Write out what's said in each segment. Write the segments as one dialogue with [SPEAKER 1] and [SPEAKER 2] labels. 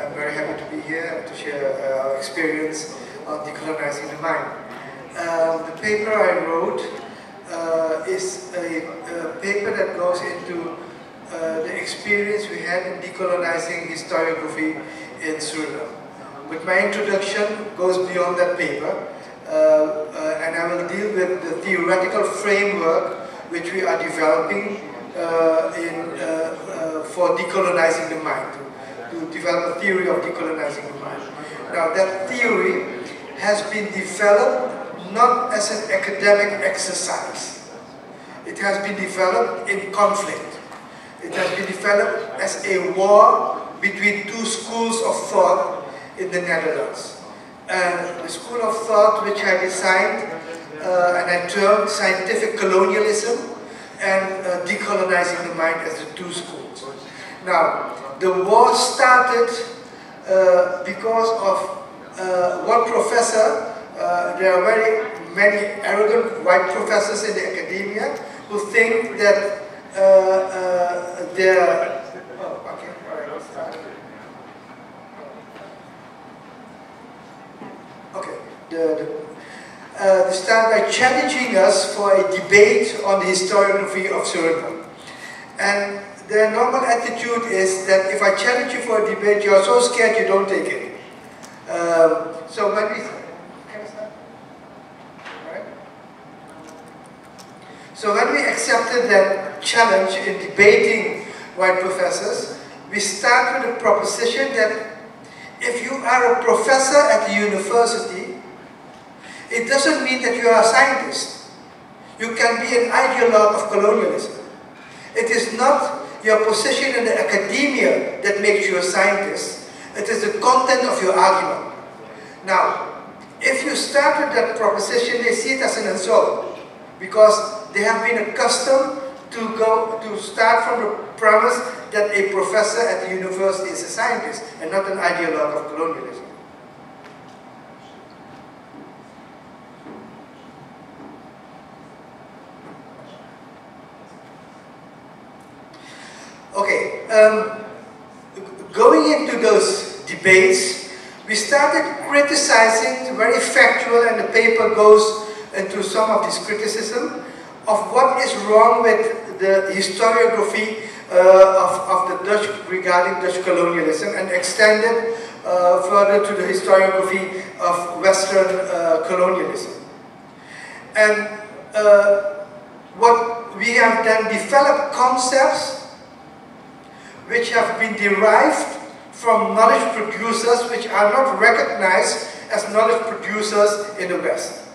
[SPEAKER 1] I'm very happy to be here and to share uh, our experience on decolonizing the mind. Um, the paper I wrote uh, is a, a, paper that goes into uh, the experience we had in decolonizing historiography in Suriname. But my introduction goes beyond that paper, uh, uh, and I will deal with the theoretical framework which we are developing in, for decolonizing the mind, develop a theory of decolonizing the mind. Now that theory has been developed not as an academic exercise. It has been developed in conflict. It has been developed as a war between two schools of thought in the Netherlands. And the school of thought which I designed uh, and I termed scientific colonialism and uh, decolonizing the mind as the two schools. Now, the war started uh, because of uh, one professor, uh, there are very many arrogant white professors in the academia who think that uh, uh, their oh, okay, Okay, the, the, uh, they start by challenging us for a debate on the historiography of Suriname. And their normal attitude is that if I challenge you for a debate, you are so scared you don't take it. Um, so when we So when we accepted that challenge in debating white professors, we start with a proposition that if you are a professor at the university, it doesn't mean that you are a scientist. You can be an ideologue of colonialism. It is not your position in the academia that makes you a scientist. It is the content of your argument. Now, if you start with that proposition, they see it as an insult because they have been accustomed to go to start from the premise that a professor at the university is a scientist and not an ideologue of colonialism. Okay, um, going into those debates, we started criticizing, very factual, and the paper goes into some of this criticism, of what is wrong with the historiography uh, of, of the Dutch regarding Dutch colonialism and extended uh, further to the historiography of Western uh, colonialism. And uh, what we have then developed concepts which have been derived from knowledge producers which are not recognized as knowledge producers in the West.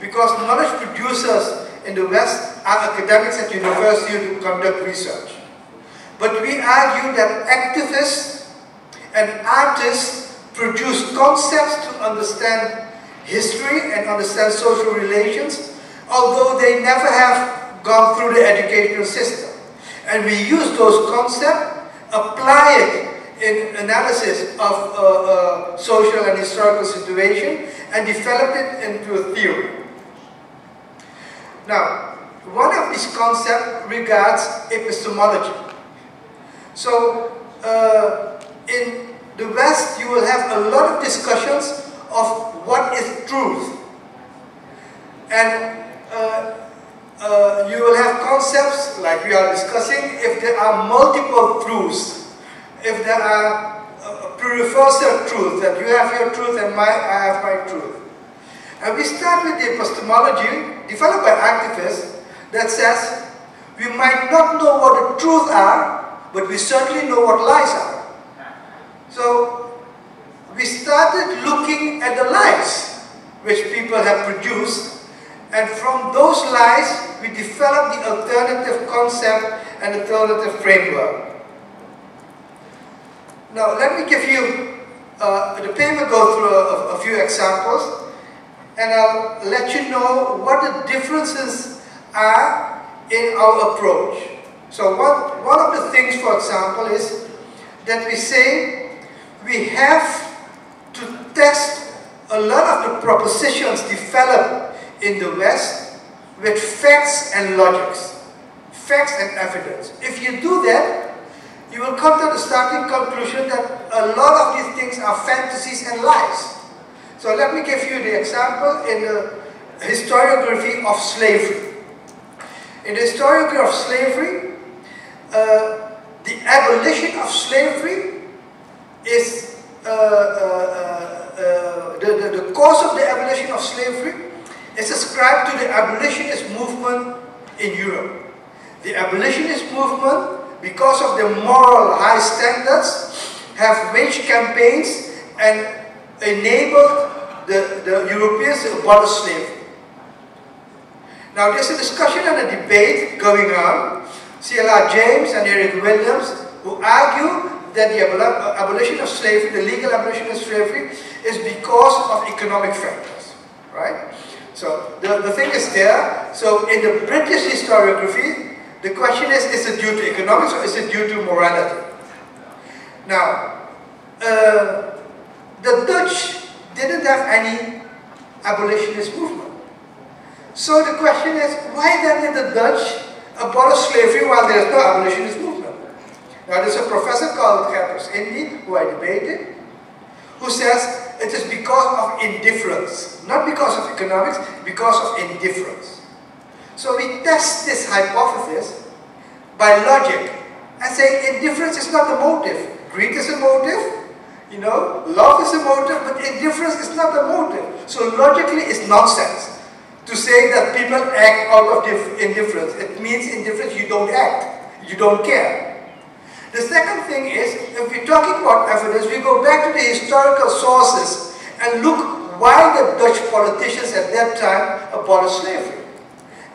[SPEAKER 1] Because knowledge producers in the West are academics at university who conduct research. But we argue that activists and artists produce concepts to understand history and understand social relations, although they never have gone through the educational system. And we use those concepts, apply it in analysis of uh, uh, social and historical situation, and develop it into a theory. Now, one of these concepts regards epistemology. So, uh, in the West, you will have a lot of discussions of what is truth. And uh, you will have concepts like we are discussing if there are multiple truths, if there are uh, pluriversal truth, that you have your truth and my, I have my truth. And we start with the epistemology developed by activists that says we might not know what the truths are, but we certainly know what lies are. So we started looking at the lies which people have produced, and from those lies we developed the alternative concept and alternative framework. Now let me give you, uh, the paper go through a, a few examples and I'll let you know what the differences are in our approach. So one, one of the things, for example, is that we say we have to test a lot of the propositions developed in the West with facts and logics, facts and evidence. If you do that, you will come to the starting conclusion that a lot of these things are fantasies and lies. So let me give you the example in the historiography of slavery. In the historiography of slavery, uh, the abolition of slavery is uh, uh, uh, uh the, the, the cause of the abolition of slavery is ascribed to the abolitionist movement in Europe. The abolitionist movement, because of their moral high standards, have waged campaigns and enabled the, the Europeans to abolish slavery. Now there's a discussion and a debate going on. C.L.R. James and Eric Williams, who argue that the abolition of slavery, the legal abolition of slavery, is because of economic factors, right? So the, the thing is there. So in the British historiography, the question is, is it due to economics or is it due to morality? Now, uh, the Dutch didn't have any abolitionist movement. So the question is, why then did the Dutch abolish slavery while there is no abolitionist movement? Now there's a professor called Gert Oostindie, who I debated, who says it is because of indifference. Not because of economics, because of indifference. So we test this hypothesis by logic and say indifference is not the motive. Greed is a motive, you know, love is a motive, but indifference is not the motive. So logically it's nonsense to say that people act out of indifference. It means indifference, you don't act, you don't care. The second thing is, if we're talking about evidence, we go back to the historical sources and look why the Dutch politicians at that time abolished slavery.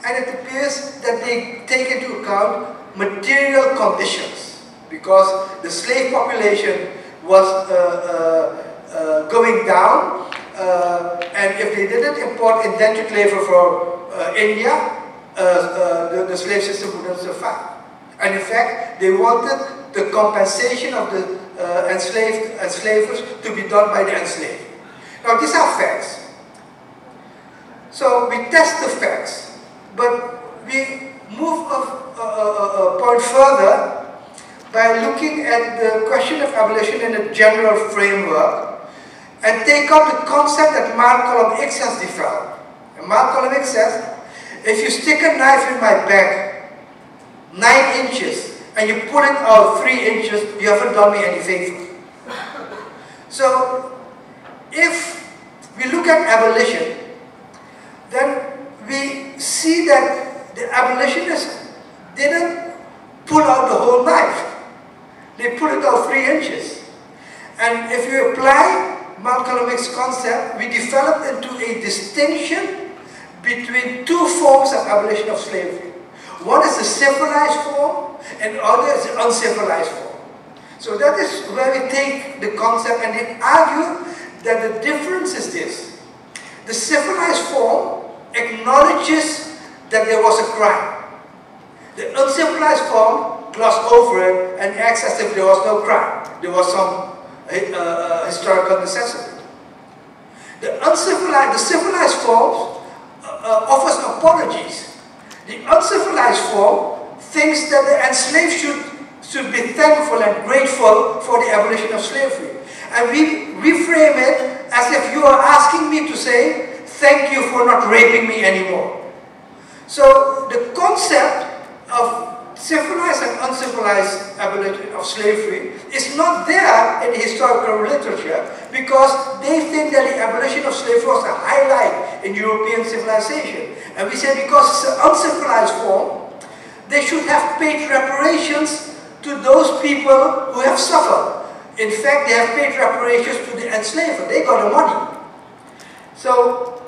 [SPEAKER 1] And it appears that they take into account material conditions because the slave population was uh, uh, uh, going down uh, and if they didn't import indentured labor from uh, India, uh, the, the slave system wouldn't survive. And in fact, they wanted the compensation of the uh, enslaved enslavers to be done by the enslaved. Now these are facts. So we test the facts, but we move a, a, a, a point further by looking at the question of abolition in a general framework and take up the concept that Malcolm X has developed. And Malcolm X says, if you stick a knife in my back, nine inches, and you pull it out oh, three inches, you haven't done me any favor. So, if we look at abolition, then we see that the abolitionists didn't pull out the whole knife. They pulled it out three inches. And if you apply Malcolm X's concept, we developed into a distinction between two forms of abolition of slavery. One is the civilized form, and others uncivilized form. So that is where we take the concept and they argue that the difference is this. The civilized form acknowledges that there was a crime. The uncivilized form glossed over it and acts as if there was no crime. There was some uh, uh, historical necessity. The uncivilized, the civilized form uh, uh, offers apologies. The uncivilized form thinks that the enslaved should, should be thankful and grateful for the abolition of slavery. And we reframe it as if you are asking me to say, thank you for not raping me anymore. So the concept of civilized and uncivilized abolition of slavery is not there in the historical literature because they think that the abolition of slavery was a highlight in European civilization. And we say because it's an uncivilized form, they should have paid reparations to those people who have suffered. In fact, they have paid reparations to the enslaver. They got the money. So,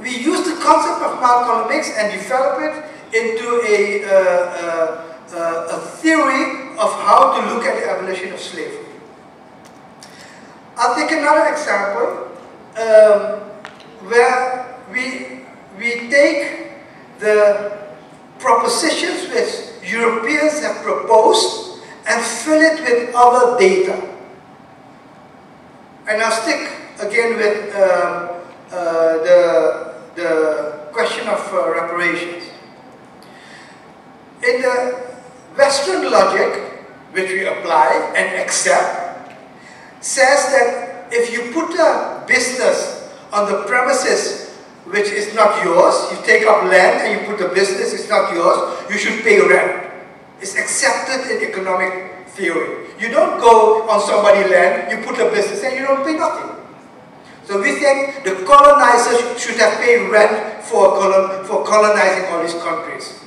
[SPEAKER 1] we use the concept of X and develop it into a, uh, uh, a theory of how to look at the abolition of slavery. I'll take another example um, where we, we take the propositions which Europeans have proposed and fill it with other data. And I'll stick again with um, uh, the, the question of uh, reparations. In the Western logic, which we apply and accept, says that if you put a business on the premises which is not yours, you take up land and you put the business, it's not yours, you should pay rent. It's accepted in economic theory. You don't go on somebody's land, you put a business and you don't pay nothing. So we think the colonizers should have paid rent for, colon, for colonizing all these countries.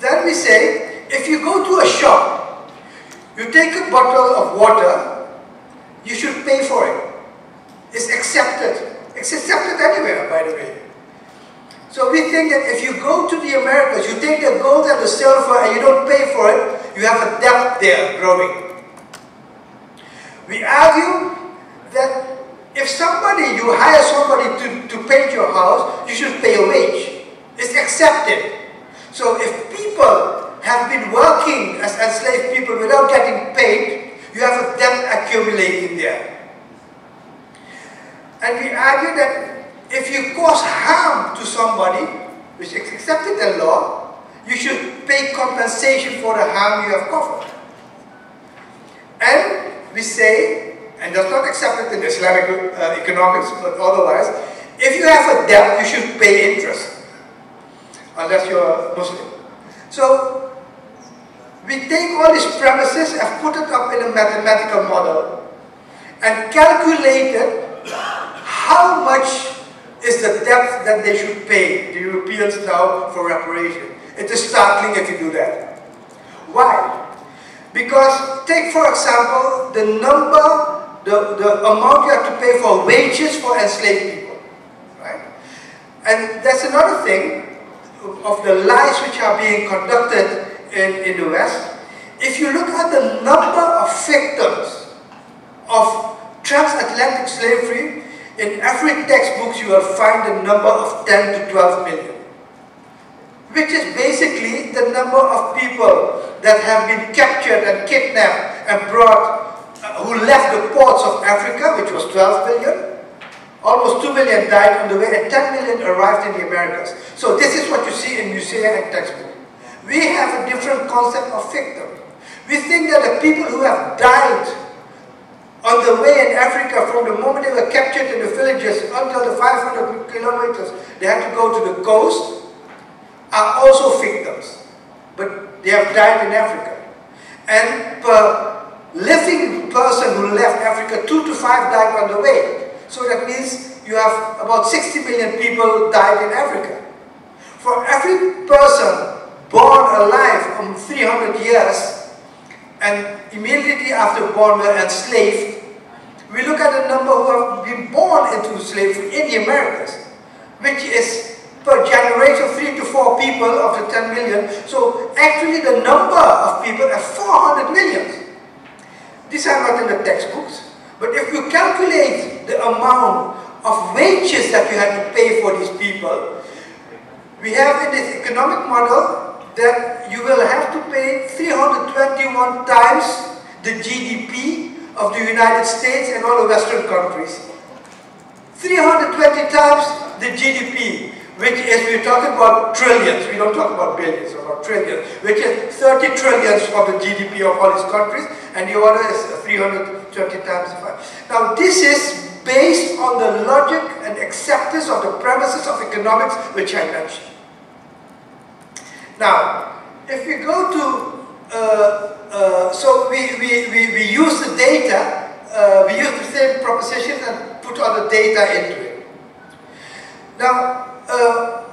[SPEAKER 1] Then we say, if you go to a shop, you take a bottle of water, you should pay for it. It's accepted. It's accepted anywhere, by the way. So we think that if you go to the Americas, you take the gold and the silver and you don't pay for it, you have a debt there growing. We argue that if somebody, you hire somebody to, to paint your house, you should pay a wage. It's accepted. So if people have been working as enslaved people without getting paid, you have a debt accumulating there. And we argue that if you cause harm to somebody, which is accepted in law, you should pay compensation for the harm you have caused. And we say and does not accept it in Islamic uh, economics, but otherwise, if you have a debt, you should pay interest, unless you're Muslim. So, we take all these premises and put it up in a mathematical model and calculated how much is the debt that they should pay, the Europeans now, for reparation. It is startling if you do that. Why? Because, take for example, the number the, the amount you have to pay for wages for enslaved people. Right? And that's another thing of the lies which are being conducted in, in the West. If you look at the number of victims of transatlantic slavery, in every textbook you will find the number of 10 to 12 million. Which is basically the number of people that have been captured and kidnapped and brought uh, who left the ports of Africa, which was 12 million. Almost 2 million died on the way and 10 million arrived in the Americas. So this is what you see in museum and textbook. We have a different concept of victim. We think that the people who have died on the way in Africa from the moment they were captured in the villages until the 500 kilometers they had to go to the coast are also victims. But they have died in Africa. And per living person who left Africa, two to five died on the way. So that means you have about 60 million people died in Africa. For every person born alive from 300 years and immediately after born were enslaved, we look at the number who have been born into slavery in the Americas, which is per generation three to four people of the 10 million. So actually the number of people are 400 million. These are not in the textbooks. But if you calculate the amount of wages that you have to pay for these people, we have in this economic model that you will have to pay 321 times the GDP of the United States and all the Western countries. 320 times the GDP which is, we're talking about trillions, we don't talk about billions, about trillions, which is 30 trillions of the GDP of all these countries, and the order is 320 times 5. Now this is based on the logic and acceptance of the premises of economics which I mentioned. Now, if we go to, Uh, uh, so we, we, we, we use the data, uh, we use the same propositions and put the data into it. Now, uh,